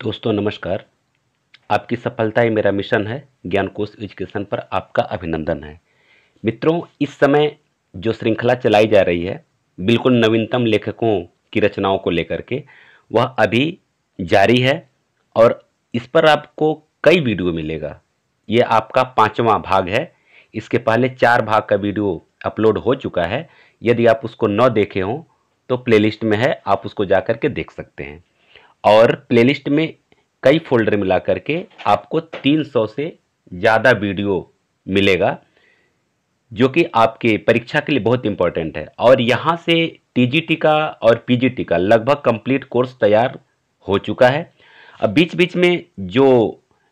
दोस्तों, नमस्कार। आपकी सफलता ही मेरा मिशन है ज्ञान कोश एजुकेशन पर आपका अभिनंदन है। मित्रों, इस समय जो श्रृंखला चलाई जा रही है, बिल्कुल नवीनतम लेखकों की रचनाओं को लेकर के, वह अभी जारी है और इस पर आपको कई वीडियो मिलेगा। ये आपका पांचवा भाग है। इसके पहले चार भाग का वीडियो अपलोड हो चुका है। यदि आप उसको न देखे हों तो प्लेलिस्ट में है, आप उसको जा कर के देख सकते हैं। और प्लेलिस्ट में कई फोल्डर मिला करके आपको 300 से ज़्यादा वीडियो मिलेगा, जो कि आपके परीक्षा के लिए बहुत इंपॉर्टेंट है। और यहाँ से टीजीटी का और पीजीटी का लगभग कंप्लीट कोर्स तैयार हो चुका है। अब बीच बीच में जो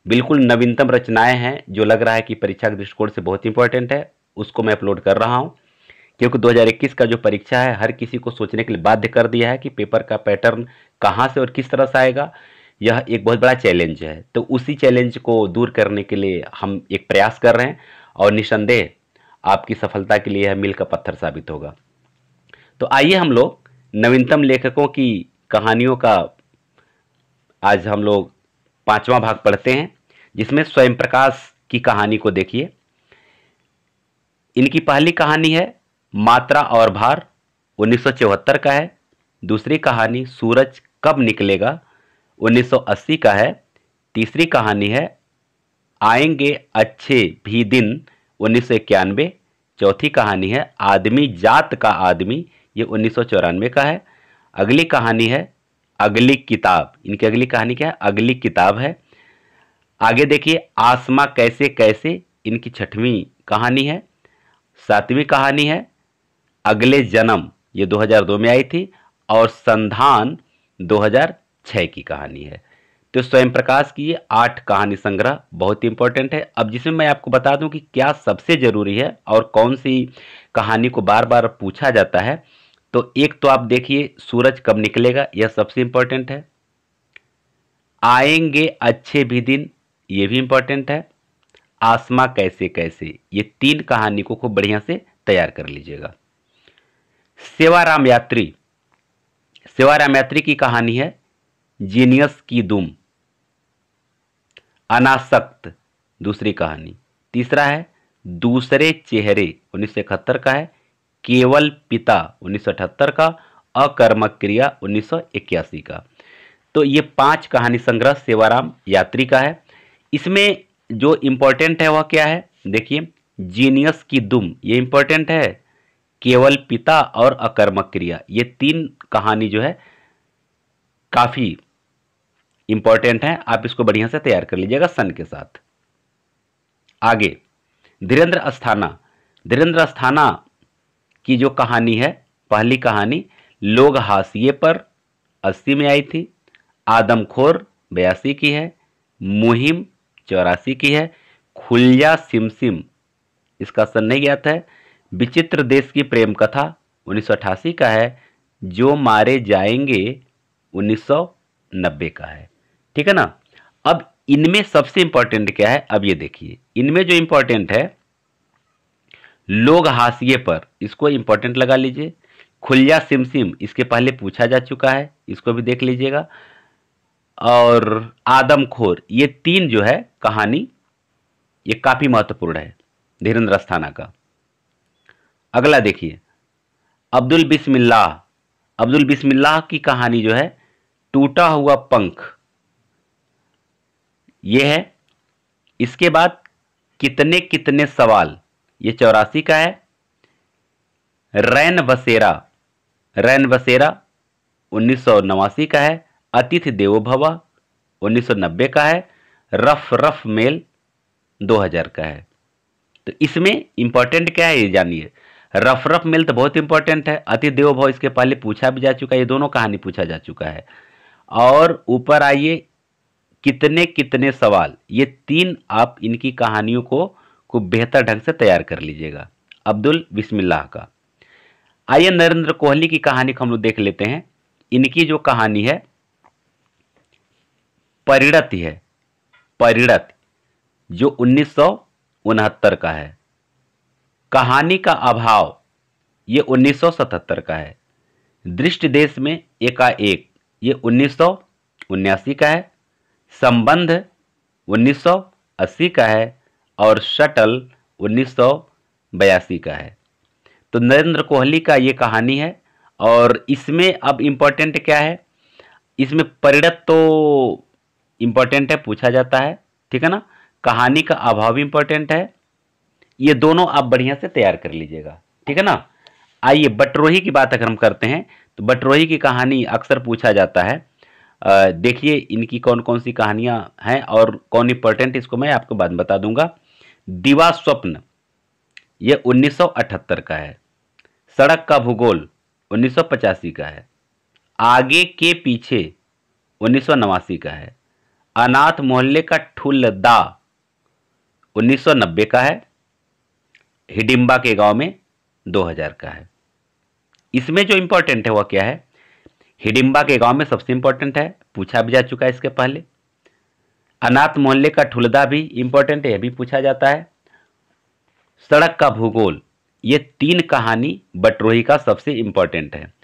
बिल्कुल नवीनतम रचनाएँ हैं, जो लग रहा है कि परीक्षा के दृष्टिकोण से बहुत इंपॉर्टेंट है, उसको मैं अपलोड कर रहा हूँ। क्योंकि 2021 का जो परीक्षा है, हर किसी को सोचने के लिए बाध्य कर दिया है कि पेपर का पैटर्न कहाँ से और किस तरह से आएगा। यह एक बहुत बड़ा चैलेंज है। तो उसी चैलेंज को दूर करने के लिए हम एक प्रयास कर रहे हैं और निसंदेह आपकी सफलता के लिए यह मिल का पत्थर साबित होगा। तो आइए हम लोग नवीनतम लेखकों की कहानियों का आज हम लोग पांचवा भाग पढ़ते हैं, जिसमें स्वयं प्रकाश की कहानी को देखिए। इनकी पहली कहानी है मात्रा और भार 1974 का है। दूसरी कहानी सूरज कब निकलेगा 1980 का है। तीसरी कहानी है, आएँगे अच्छे भी दिन उन्नीस सौ इक्यानवे। चौथी कहानी है, आदमी जात का आदमी, ये उन्नीस सौ चौरानवे का है। अगली कहानी है, अगली किताब। इनकी अगली कहानी क्या है? अगली किताब है। आगे देखिए, आसमा कैसे कैसे इनकी छठवीं कहानी है। सातवीं कहानी है अगले जन्म, ये 2002 में आई थी, और संधान 2006 की कहानी है। तो स्वयं प्रकाश की ये आठ कहानी संग्रह बहुत इंपॉर्टेंट है। अब जिसमें मैं आपको बता दूँ कि क्या सबसे ज़रूरी है और कौन सी कहानी को बार बार पूछा जाता है तो एक तो आप देखिए, सूरज कब निकलेगा, यह सबसे इंपॉर्टेंट है। आएँगे अच्छे भी दिन, ये भी इंपॉर्टेंट है। आसमा कैसे कैसे ये तीन कहानी को खूब बढ़िया से तैयार कर लीजिएगा। सेवाराम यात्री। सेवाराम यात्री की कहानी है, जीनियस की दुम। अनासक्त, दूसरी कहानी। तीसरा है, दूसरे चेहरे, उन्नीस सौ इकहत्तर का है। केवल पिता, उन्नीस सौ अठहत्तर का। अकर्मक क्रिया उन्नीस सौ इक्यासी का। तो ये पाँच कहानी संग्रह सेवाराम यात्री का है। इसमें जो इंपॉर्टेंट है वह क्या है? देखिए, जीनियस की दुम, ये इंपॉर्टेंट है। केवल पिता और अकर्मक क्रिया। ये तीन कहानी जो है, काफ़ी इंपॉर्टेंट है। आप इसको बढ़िया से तैयार कर लीजिएगा सन के साथ। आगे, धीरेन्द्र अस्थाना। धीरेन्द्र अस्थाना की जो कहानी है, पहली कहानी, लोग हाशिए पर अस्सी में आई थी, आदमखोर बयासी की है, मुहिम चौरासी की है खुलिया सिमसिम इसका सन नहीं ज्ञात है। विचित्र देश की प्रेम कथा उन्नीस सौ अठासी का है, जो मारे जाएँगे 1990 का है। ठीक है ना? अब इनमें सबसे इंपॉर्टेंट क्या है? अब ये देखिए, इनमें जो इंपॉर्टेंट है, लोग हाशिए पर, इसको इंपॉर्टेंट लगा लीजिए। खुलिया सिमसिम, इसके पहले पूछा जा चुका है, इसको भी देख लीजिएगा। और आदमखोर, ये तीन जो है कहानी, ये काफ़ी महत्वपूर्ण है, धीरेन्द्र अस्थाना का। अगला देखिए। अब्दुल बिस्मिल्लाह। अब्दुल बिस्मिल्लाह की कहानी जो है, टूटा हुआ पंख। ये है, इसके बाद कितने कितने सवाल। ये चौरासी का है। रैन बसेरा रैन बसेरा उन्नीस सौ नवासी का है। अतिथि देवो भवा 1990 का है। रफ रफ मेल 2000 का है। तो इसमें इंपॉर्टेंट क्या है ये जानिए। रफ रफ मेल तो बहुत इंपॉर्टेंट है। अति देव भाव इसके पहले पूछा भी जा चुका है, ये दोनों कहानी पूछा जा चुका है। और ऊपर आइए, कितने कितने सवाल? ये तीन आप इनकी कहानियों को खूब बेहतर ढंग से तैयार कर लीजिएगा। अब्दुल बिस्मिल्लाह का। आइए नरेंद्र कोहली की कहानी को हम लोग देख लेते हैं। इनकी जो कहानी है, परिणत है। परिणत, जो उन्नीस सौ उनहत्तर का है। कहानी का अभाव, ये 1977 का है। दृष्टि देश में एकाएक, ये उन्नीस का है। संबंध 1980 का है और शटल उन्नीस सौ बयासी का है। तो नरेंद्र कोहली का ये कहानी है और इसमें अब इम्पोर्टेंट क्या है? इसमें परिणत तो इम्पोर्टेंट है, पूछा जाता है, ठीक है ना? कहानी का अभाव इम्पोर्टेंट है। ये दोनों आप बढ़िया से तैयार कर लीजिएगा। ठीक है ना? आइए, बटरोही की बात अगर हम करते हैं तो बटरोही की कहानी अक्सर पूछा जाता है। देखिए, इनकी कौन कौन सी कहानियाँ हैं और कौन इंपॉर्टेंट इसको मैं आपको बाद में बता दूँगा। दिवा स्वप्न, ये 1978 का है। सड़क का भूगोल 1985 का है। आगे के पीछे, उन्नीस सौ नवासी का है। अनाथ मोहल्ले का ठुलदा 1990 का है। हिडिम्बा के गाँव में 2000 का है। इसमें जो इंपॉर्टेंट है, वह क्या है? हिडिम्बा के गाँव में सबसे इंपॉर्टेंट है, पूछा भी जा चुका है इसके पहले। अनाथ मोहल्ले का ठुलदा भी इंपॉर्टेंट है, यह भी पूछा जाता है। सड़क का भूगोल, ये तीन कहानी बटरोही का सबसे इंपॉर्टेंट है।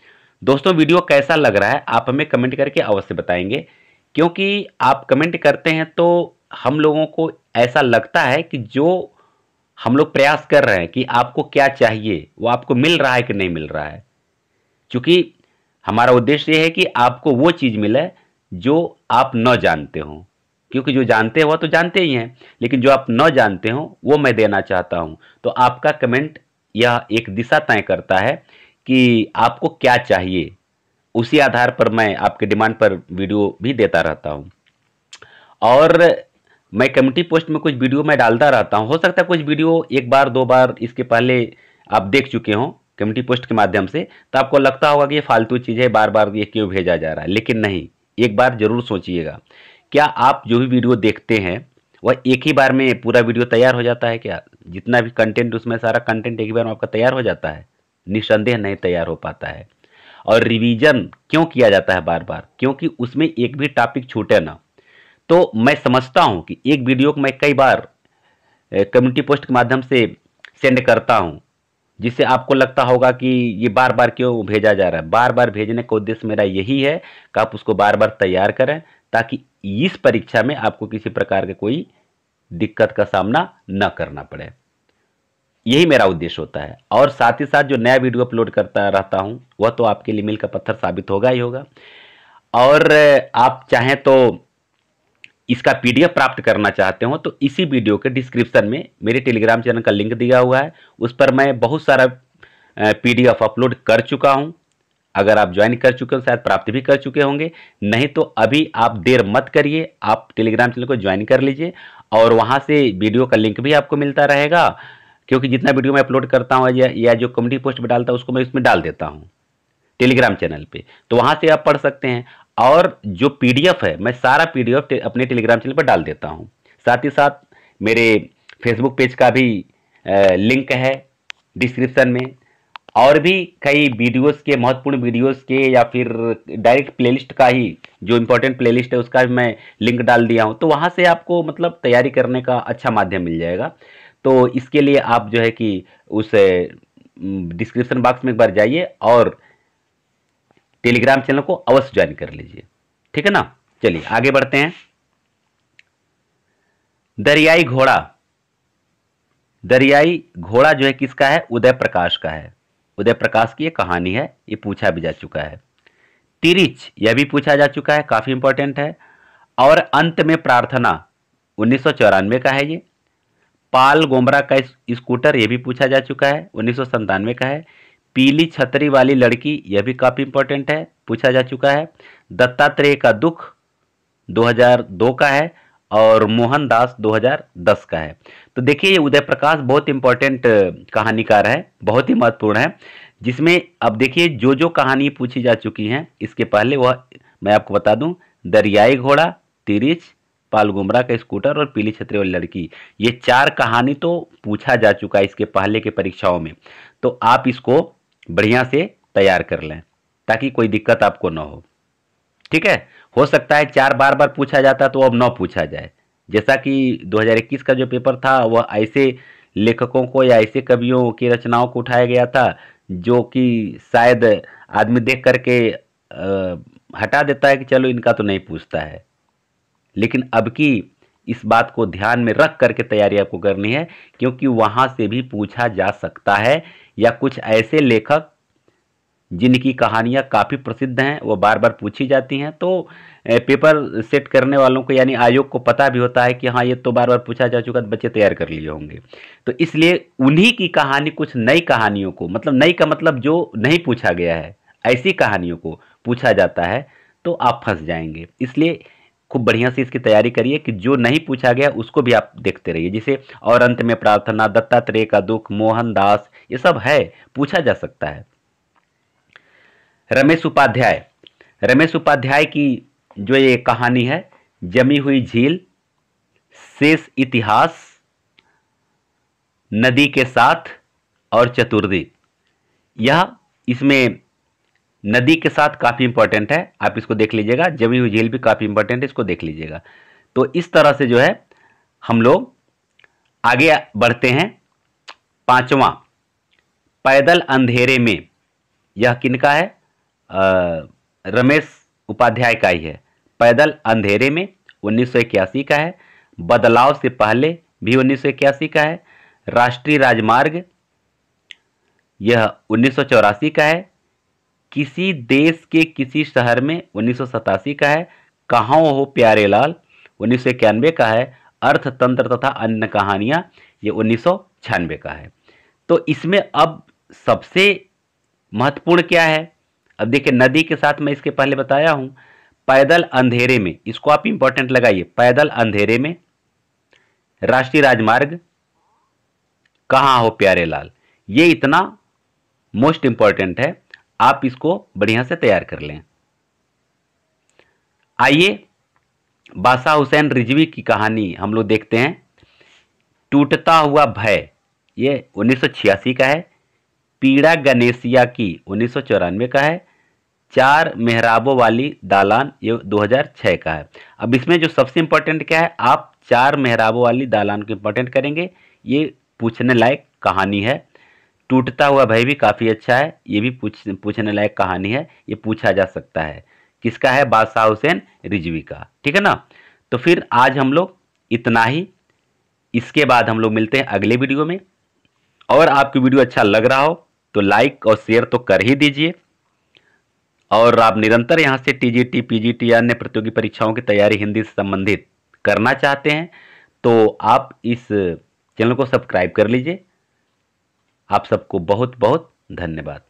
दोस्तों, वीडियो कैसा लग रहा है, आप हमें कमेंट करके अवश्य बताएँगे। क्योंकि आप कमेंट करते हैं तो हम लोगों को ऐसा लगता है कि जो हम लोग प्रयास कर रहे हैं कि आपको क्या चाहिए, वो आपको मिल रहा है कि नहीं मिल रहा है। क्योंकि हमारा उद्देश्य ये है कि आपको वो चीज़ मिले जो आप न जानते हो। क्योंकि जो जानते हो तो जानते ही हैं, लेकिन जो आप न जानते हो, वो मैं देना चाहता हूँ। तो आपका कमेंट यह एक दिशा तय करता है कि आपको क्या चाहिए। उसी आधार पर मैं आपके डिमांड पर वीडियो भी देता रहता हूँ। और मैं कम्युनिटी पोस्ट में कुछ वीडियो मैं डालता रहता हूँ। हो सकता है कुछ वीडियो एक बार, दो बार इसके पहले आप देख चुके हों कम्युनिटी पोस्ट के माध्यम से तो आपको लगता होगा कि ये फालतू चीज़ है बार बार ये क्यों भेजा जा रहा है। लेकिन नहीं, एक बार ज़रूर सोचिएगा। क्या आप जो भी वीडियो देखते हैं, वह एक ही बार में पूरा वीडियो तैयार हो जाता है क्या? जितना भी कंटेंट उसमें सारा कंटेंट एक ही बार में आपका तैयार हो जाता है? निसंदेह नहीं तैयार हो पाता है। और रिवीजन क्यों किया जाता है बार बार क्योंकि उसमें एक भी टॉपिक छूटे ना। तो मैं समझता हूँ कि एक वीडियो को मैं कई बार कम्युनिटी पोस्ट के माध्यम से सेंड करता हूँ, जिससे आपको लगता होगा कि ये बार बार क्यों भेजा जा रहा है। बार बार भेजने का उद्देश्य मेरा यही है कि आप उसको बार बार तैयार करें, ताकि इस परीक्षा में आपको किसी प्रकार के कोई दिक्कत का सामना न करना पड़े। यही मेरा उद्देश्य होता है। और साथ ही साथ जो नया वीडियो अपलोड करता रहता हूँ, वह तो आपके लिए मिल का पत्थर साबित होगा ही होगा। और आप चाहें तो इसका पीडीएफ प्राप्त करना चाहते हो तो इसी वीडियो के डिस्क्रिप्शन में मेरे टेलीग्राम चैनल का लिंक दिया हुआ है। उस पर मैं बहुत सारा पीडीएफ अपलोड कर चुका हूँ। अगर आप ज्वाइन कर चुके हो शायद प्राप्त भी कर चुके होंगे। नहीं तो अभी आप देर मत करिए आप टेलीग्राम चैनल को ज्वाइन कर लीजिए और वहाँ से वीडियो का लिंक भी आपको मिलता रहेगा। क्योंकि जितना वीडियो मैं अपलोड करता हूँ या, या जो कम्युनिटी पोस्ट में डालता हूँ उसको मैं इसमें डाल देता हूँ टेलीग्राम चैनल पे। तो वहाँ से आप पढ़ सकते हैं। और जो पीडीएफ है, मैं सारा पीडीएफ अपने टेलीग्राम चैनल पर डाल देता हूँ। साथ ही साथ मेरे फेसबुक पेज का भी लिंक है डिस्क्रिप्शन में। और भी कई वीडियोस के, महत्वपूर्ण वीडियोस के या फिर डायरेक्ट प्लेलिस्ट का ही, जो इम्पोर्टेंट प्लेलिस्ट है, उसका भी मैं लिंक डाल दिया हूँ। तो वहाँ से आपको मतलब तैयारी करने का अच्छा माध्यम मिल जाएगा। तो इसके लिए आप जो है कि उस डिस्क्रिप्शन बॉक्स में एक बार जाइए और टेलीग्राम चैनल को अवश्य ज्वाइन कर लीजिए। ठीक है ना? चलिए, आगे बढ़ते हैं। दरियाई घोड़ा। दरियाई घोड़ा जो है किसका है? उदय प्रकाश का है। उदय प्रकाश की एक कहानी है, ये पूछा भी जा चुका है। तिरिच, यह भी पूछा जा चुका है, काफ़ी इंपॉर्टेंट है। और अंत में प्रार्थना, उन्नीस सौ चौरानवे का है ये। पाल गोमरा का स्कूटर ये भी पूछा जा चुका है, उन्नीस का है। पीली छतरी वाली लड़की, यह भी काफ़ी इंपॉर्टेंट है, पूछा जा चुका है। दत्तात्रेय का दुख 2002 का है और मोहनदास 2010 का है। तो देखिए, ये उदय प्रकाश बहुत इंपॉर्टेंट कहानीकार है, बहुत ही महत्वपूर्ण है। जिसमें अब देखिए जो जो कहानी पूछी जा चुकी हैं, इसके पहले वह, मैं आपको बता दूँ, दरियाई घोड़ा, तिरिच, पाल गुमरा का स्कूटर और पीली छतरी वाली लड़की। ये चार कहानी तो पूछा जा चुका है इसके पहले के परीक्षाओं में। तो आप इसको बढ़िया से तैयार कर लें ताकि कोई दिक्कत आपको ना हो। ठीक है? हो सकता है चार बार बार पूछा जाता तो अब न पूछा जाए। जैसा कि 2021 का जो पेपर था वह ऐसे लेखकों को या ऐसे कवियों की रचनाओं को उठाया गया था जो कि शायद आदमी देख करके आ, हटा देता है कि चलो इनका तो नहीं पूछता है। लेकिन अब की इस बात को ध्यान में रख करके तैयारी आपको करनी है, क्योंकि वहाँ से भी पूछा जा सकता है, या कुछ ऐसे लेखक जिनकी कहानियाँ काफ़ी प्रसिद्ध हैं, वो बार बार पूछी जाती हैं। तो पेपर सेट करने वालों को यानी आयोग को पता भी होता है कि हाँ ये तो बार बार पूछा जा चुका तो बच्चे तैयार कर लिए होंगे। तो इसलिए उन्हीं की कहानी, कुछ नई कहानियों को मतलब नई का मतलब जो नहीं पूछा गया है, ऐसी कहानियों को पूछा जाता है तो आप फंस जाएँगे। इसलिए खूब बढ़िया से इसकी तैयारी करिए कि जो नहीं पूछा गया, उसको भी आप देखते रहिए। जिसे और अंत में प्रार्थना, दत्तात्रेय का दुख, मोहन दास, ये सब है, पूछा जा सकता है। रमेश उपाध्याय। रमेश उपाध्याय की जो ये कहानी है, जमी हुई झील, शेष इतिहास, नदी के साथ और चतुर्दी। यह इसमें नदी के साथ काफ़ी इंपॉर्टेंट है। आप इसको देख लीजिएगा। जमी हुई झील भी काफ़ी इंपॉर्टेंट है इसको देख लीजिएगा। तो इस तरह से जो है हम लोग आगे बढ़ते हैं। पांचवा पैदल अंधेरे में। यह किनका है? आ, रमेश उपाध्याय का ही है। पैदल अंधेरे में उन्नीस सौ इक्यासी का है। बदलाव से पहले भी उन्नीस सौ इक्यासी का है। राष्ट्रीय राजमार्ग यह उन्नीस सौ चौरासी का है। किसी देश के किसी शहर में उन्नीस सौ सतासी का है, कहाँ हो प्यारे लाल? उन्नीस सौ इक्यानवे का है, अर्थतंत्र तथा अन्य कहानियाँ, ये उन्नीस सौ छियानवे का है। तो इसमें अब सबसे महत्वपूर्ण क्या है? अब देखिए, नदी के साथ मैं इसके पहले बताया हूँ। पैदल अंधेरे में, इसको आप इंपॉर्टेंट लगाइए। पैदल अंधेरे में राष्ट्रीय राजमार्ग कहाँ हो प्यारे लाल? ये इतना मोस्ट इंपॉर्टेंट है। आप इसको बढ़िया से तैयार कर लें। आइए बादशाह हुसैन रिजवी की कहानी हम लोग देखते हैं। टूटता हुआ भय, ये उन्नीस सौ छियासी का है। पीड़ा गणेशिया की उन्नीस सौ चौरानवे का है। चार मेहराबों वाली दालान, ये 2006 का है। अब इसमें जो सबसे इंपॉर्टेंट क्या है, आप चार मेहराबों वाली दालान को इंपॉर्टेंट करेंगे। ये पूछने लायक कहानी है। टूटता हुआ भाई भी काफ़ी अच्छा है, ये भी पूछ, पूछने लायक कहानी है, ये पूछा जा सकता है। किसका है बादशाह हुसैन? रिजवी का। ठीक है ना? तो फिर आज हम लोग इतना ही। इसके बाद हम लोग मिलते हैं अगले वीडियो में। और आपकी वीडियो अच्छा लग रहा हो तो लाइक और शेयर तो कर ही दीजिए। और आप निरंतर यहाँ से T G T P G T अन्य प्रतियोगी परीक्षाओं की तैयारी हिंदी से संबंधित करना चाहते हैं तो आप इस चैनल को सब्सक्राइब कर लीजिए। आप सबको बहुत बहुत धन्यवाद।